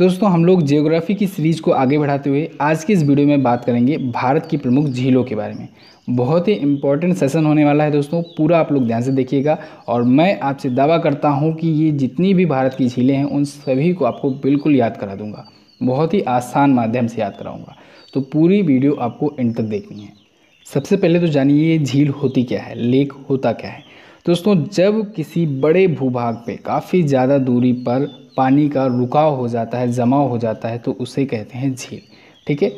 दोस्तों, हम लोग जियोग्राफी की सीरीज़ को आगे बढ़ाते हुए आज की इस वीडियो में बात करेंगे भारत की प्रमुख झीलों के बारे में। बहुत ही इंपॉर्टेंट सेशन होने वाला है दोस्तों, पूरा आप लोग ध्यान से देखिएगा। और मैं आपसे दावा करता हूँ कि ये जितनी भी भारत की झीलें हैं, उन सभी को आपको बिल्कुल याद करा दूँगा। बहुत ही आसान माध्यम से याद कराऊँगा। तो पूरी वीडियो आपको एंड तक देखनी है। सबसे पहले तो जानिए ये झील होती क्या है लेक होता क्या है। दोस्तों, जब किसी बड़े भूभाग पे, काफ़ी ज़्यादा दूरी पर पानी का रुकाव हो जाता है, जमाव हो जाता है तो उसे कहते हैं झील। ठीक है?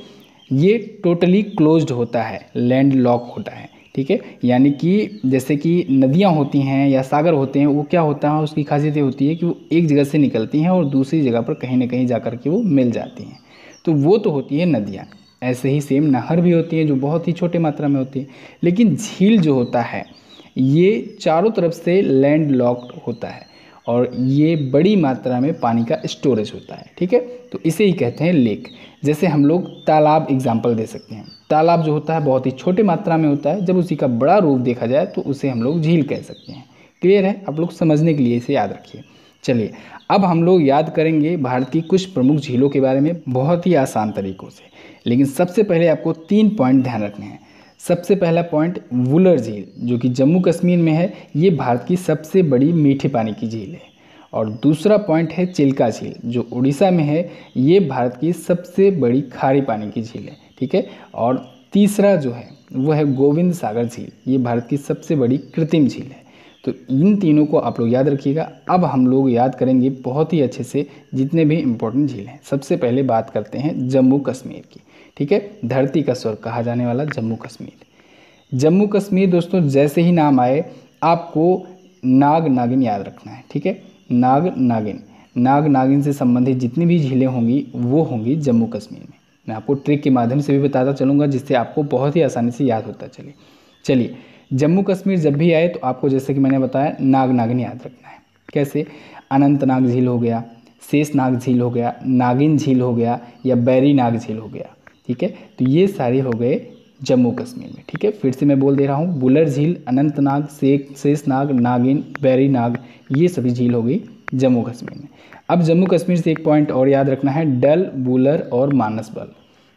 ये टोटली क्लोज्ड होता है लैंड लॉक होता है। ठीक है? यानी कि जैसे कि नदियाँ होती हैं या सागर होते हैं, वो क्या होता है? उसकी खासियत ये होती है कि वो एक जगह से निकलती हैं और दूसरी जगह पर कहीं ना कहीं जा कर के वो मिल जाती हैं। तो वो तो होती है नदियाँ। ऐसे ही सेम नहर भी होती हैं जो बहुत ही छोटे मात्रा में होती है। लेकिन झील जो होता है, ये चारों तरफ़ से लैंड लॉक्ड होता है। और ये बड़ी मात्रा में पानी का स्टोरेज होता है, ठीक है? तो इसे ही कहते हैं लेक जैसे हम लोग तालाब एग्ज़ाम्पल दे सकते हैं। तालाब जो होता है बहुत ही छोटे मात्रा में होता है। जब उसी का बड़ा रूप देखा जाए तो उसे हम लोग झील कह सकते हैं। क्लियर है? आप लोग समझने के लिए इसे याद रखिए। चलिए, अब हम लोग याद करेंगे भारत की कुछ प्रमुख झीलों के बारे में बहुत ही आसान तरीक़ों से। लेकिन सबसे पहले आपको तीन पॉइंट ध्यान रखने हैं। सबसे पहला पॉइंट वुलर झील, जो कि जम्मू कश्मीर में है, ये भारत की सबसे बड़ी मीठे पानी की झील है। और दूसरा पॉइंट है चिल्का झील, जो उड़ीसा में है, ये भारत की सबसे बड़ी खारी पानी की झील है, ठीक है? और तीसरा जो है, वो है गोविंद सागर झील, ये भारत की सबसे बड़ी कृत्रिम झील है। तो इन तीनों को आप लोग याद रखिएगा। अब हम लोग याद करेंगे बहुत ही अच्छे से जितने भी इम्पोर्टेंट झील हैं। सबसे पहले बात करते हैं जम्मू कश्मीर की। ठीक है? धरती का स्वर्ग कहा जाने वाला जम्मू कश्मीर। जम्मू कश्मीर दोस्तों, जैसे ही नाम आए, आपको नाग नागिन याद रखना है, ठीक है? नाग नागिन। नाग नागिन से संबंधित जितनी भी झीलें होंगी, वो होंगी जम्मू कश्मीर में। मैं आपको ट्रिक के माध्यम से भी बताता चलूँगा, जिससे आपको बहुत ही आसानी से याद होता चले। चलिए, जम्मू कश्मीर जब भी आए तो आपको जैसे कि मैंने बताया, नाग नागिन याद रखना है। कैसे? अनंतनाग झील हो गया शेषनाग झील हो गया, नागिन झील हो गया, या बैरी नाग झील हो गया। ठीक है? तो ये सारे हो गए जम्मू कश्मीर में, ठीक है? फिर से मैं बोल दे रहा हूँ, बुलर झील, अनंतनाग, शेख, शेषनाग, नागिन बैरी नाग ये सभी झील हो गई जम्मू कश्मीर में। अब जम्मू कश्मीर से एक पॉइंट और याद रखना है, डल, बुलर और मानस बल।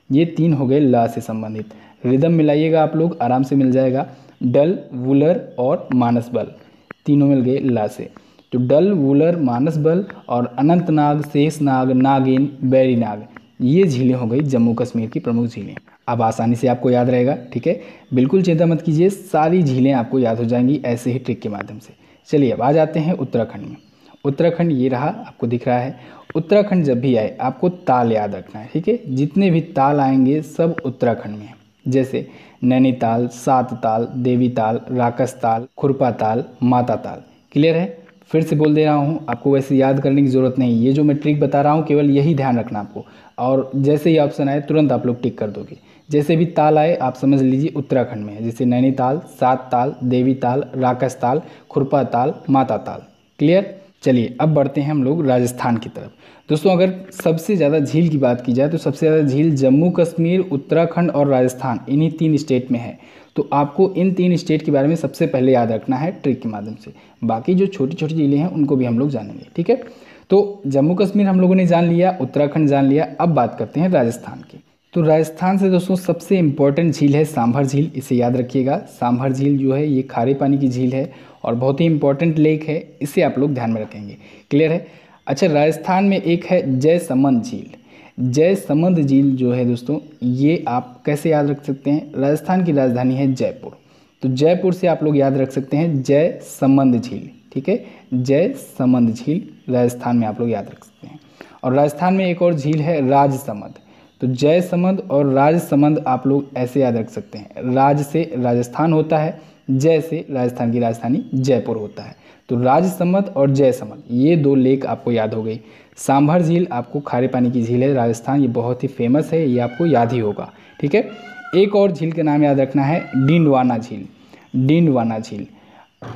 ये तीन हो गए ला से संबंधित। रिदम मिलाइएगा आप लोग, आराम से मिल जाएगा। डल वुलर और मानस बल, तीनों मिल गए ला से। तो डल वुलर मानस बल और अनंतनाग, शेषनाग, नागिन बैरी नाग ये झीलें हो गई जम्मू कश्मीर की प्रमुख झीलें। अब आसानी से आपको याद रहेगा, ठीक है? बिल्कुल चिंता मत कीजिए, सारी झीलें आपको याद हो जाएँगी ऐसे ही ट्रिक के माध्यम से। चलिए अब आ जाते हैं उत्तराखंड में। उत्तराखंड ये रहा, आपको दिख रहा है। उत्तराखंड जब भी आए, आपको ताल याद रखना है, ठीक है? जितने भी ताल आएँगे, सब उत्तराखंड में जैसे नैनीताल, सात ताल, देवी ताल, राकस ताल, खुरपा ताल, माता ताल। क्लियर है? फिर से बोल दे रहा हूँ, आपको वैसे याद करने की ज़रूरत नहीं। ये जो मैं ट्रिक बता रहा हूँ, केवल यही ध्यान रखना आपको। और जैसे ही ऑप्शन आए, तुरंत आप लोग टिक कर दोगे। जैसे भी ताल आए, आप समझ लीजिए उत्तराखंड में है। जैसे नैनीताल, सात ताल, देवी ताल राकस ताल, खुरपा ताल, माता ताल। क्लियर चलिए, अब बढ़ते हैं हम लोग राजस्थान की तरफ़। दोस्तों, अगर सबसे ज़्यादा झील की बात की जाए तो सबसे ज़्यादा झील जम्मू, कश्मीर, उत्तराखंड और राजस्थान, इन्हीं तीन स्टेट में है। तो आपको इन तीन स्टेट के बारे में सबसे पहले याद रखना है ट्रिक के माध्यम से। बाकी जो छोटी छोटी झीलें हैं, उनको भी हम लोग जानेंगे, ठीक है? तो जम्मू कश्मीर हम लोगों ने जान लिया, उत्तराखंड जान लिया, अब बात करते हैं राजस्थान की। तो राजस्थान से दोस्तों सबसे इम्पोर्टेंट झील है सांभर झील, इसे याद रखिएगा। सांभर झील जो है, ये खारे पानी की झील है और बहुत ही इंपॉर्टेंट लेक है, इसे आप लोग ध्यान में रखेंगे। क्लियर है? अच्छा राजस्थान में एक है जय समंद झील। जय समंद झील जो है दोस्तों, ये आप कैसे याद रख सकते हैं? राजस्थान की राजधानी है जयपुर। तो जयपुर से आप लोग याद रख सकते हैं जय समंद झील, ठीक है? जय समंद झील राजस्थान में आप लोग याद रख सकते हैं। और राजस्थान में एक और झील है राजसमंद। तो जय समंद और राज राजसमंद आप लोग ऐसे याद रख सकते हैं। राज से राजस्थान होता है, जय से राजस्थान की राजधानी जयपुर होता है। तो राजसमंद और जय समंद ये दो लेक आपको याद हो गई सांभर झील आपको खारे पानी की झील है, राजस्थान, ये बहुत ही फ़ेमस है, ये आपको याद ही होगा, ठीक है? एक और झील का नाम याद रखना है, डिंडवाना झील। डिंडवाना झील।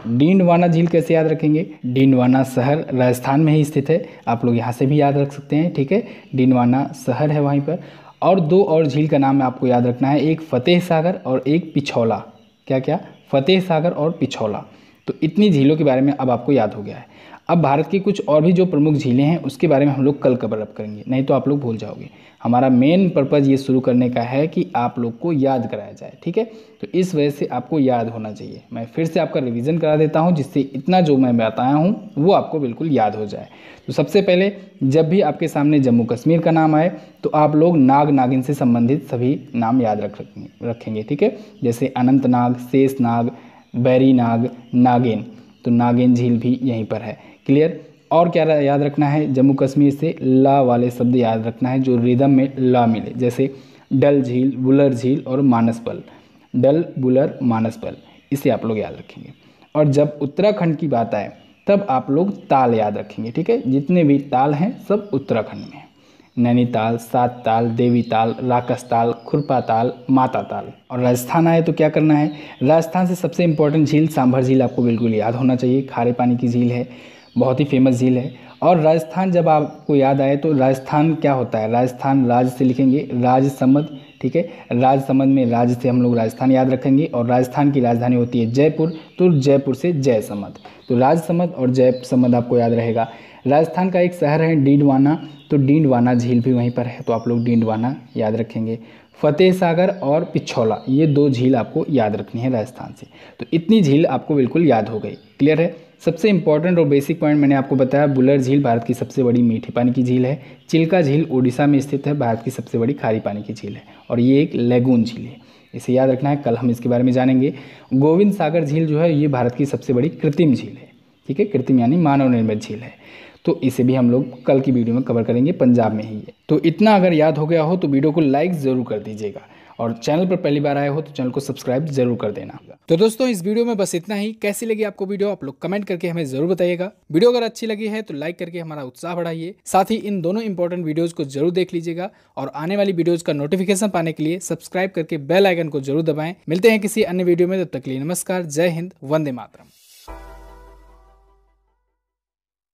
डींडवाना झील कैसे याद रखेंगे? डींडवाना शहर राजस्थान में ही स्थित है। आप लोग यहाँ से भी याद रख सकते हैं, ठीक है? डींडवाना शहर है वहीं पर। और दो और झील का नाम आपको याद रखना है, एक फतेह सागर और एक पिछौला। क्या क्या फतेह सागर और पिछौला। तो इतनी झीलों के बारे में अब आपको याद हो गया है। अब भारत की कुछ और भी जो प्रमुख झीलें हैं, उसके बारे में हम लोग कल कवर अप करेंगे, नहीं तो आप लोग भूल जाओगे। हमारा मेन पर्पज़ ये शुरू करने का है कि आप लोग को याद कराया जाए, ठीक है? तो इस वजह से आपको याद होना चाहिए। मैं फिर से आपका रिवीजन करा देता हूँ, जिससे इतना जो मैं बताया हूँ, वो आपको बिल्कुल याद हो जाए। तो सबसे पहले, जब भी आपके सामने जम्मू कश्मीर का नाम आए तो आप लोग नाग नागिन से संबंधित सभी नाम याद रख रखेंगे ठीक है? जैसे अनंतनाग अनंत नाग शेष नाग बैरी नाग नागिन। तो नागेन झील भी यहीं पर है। क्लियर? और क्या याद रखना है? जम्मू कश्मीर से ला वाले शब्द याद रखना है, जो रिदम में ला मिले, जैसे डल झील, बुलर झील और मानसपल। डल, बुलर, मानसपल, इसे आप लोग याद रखेंगे। और जब उत्तराखंड की बात आए, तब आप लोग ताल याद रखेंगे, ठीक है? जितने भी ताल हैं, सब उत्तराखंड में नैनीताल सात ताल देवी ताल राकस ताल खुरपा ताल माता ताल और राजस्थान आए तो क्या करना है? राजस्थान से सबसे इंपॉर्टेंट झील सांभर झील आपको बिल्कुल याद होना चाहिए। खारे पानी की झील है, बहुत ही फ़ेमस झील है। और राजस्थान जब आपको याद आए तो राजस्थान क्या होता है? राजस्थान राज से लिखेंगे राज समद ठीक है? राज समद में राज से हम लोग राजस्थान याद रखेंगे। और राजस्थान की राजधानी होती है जयपुर तो जयपुर से जय समद तो राज समद और जय समद आपको याद रहेगा। राजस्थान का एक शहर है डीडवाना तो डीडवाना झील भी वहीं पर है तो आप लोग डीडवाना याद रखेंगे। फतेह सागर और पिछौला, ये दो झील आपको याद रखनी है राजस्थान से। तो इतनी झील आपको बिल्कुल याद हो गई। क्लियर है? सबसे इंपॉर्टेंट और बेसिक पॉइंट मैंने आपको बताया, बुलर झील भारत की सबसे बड़ी मीठे पानी की झील है। चिल्का झील उड़ीसा में स्थित है, भारत की सबसे बड़ी खारी पानी की झील है। और ये एक लेगून झील है। इसे याद रखना है, कल हम इसके बारे में जानेंगे। गोविंद सागर झील जो है, ये भारत की सबसे बड़ी कृत्रिम झील है। ठीक है? कृत्रिम यानी मानव निर्मित झील है। तो इसे भी हम लोग कल की वीडियो में कवर करेंगे पंजाब में ही तो इतना अगर याद हो गया हो तो वीडियो को लाइक ज़रूर कर दीजिएगा। और चैनल पर पहली बार आए हो तो चैनल को सब्सक्राइब ज़रूर कर देना। तो दोस्तों, इस वीडियो में बस इतना ही। कैसी लगी आपको वीडियो? आप लोग कमेंट करके हमें ज़रूर बताइएगा। वीडियो अगर अच्छी लगी है तो लाइक करके हमारा उत्साह बढ़ाइए। साथ ही इन दोनों इंपॉर्टेंट वीडियोज़ को ज़रूर देख लीजिएगा। और आने वाली वीडियोज़ का नोटिफिकेशन पाने के लिए सब्सक्राइब करके बेल आइकन को ज़रूर दबाएँ। मिलते हैं किसी अन्य वीडियो में। तब तक लिए नमस्कार। जय हिंद। वंदे मातरम।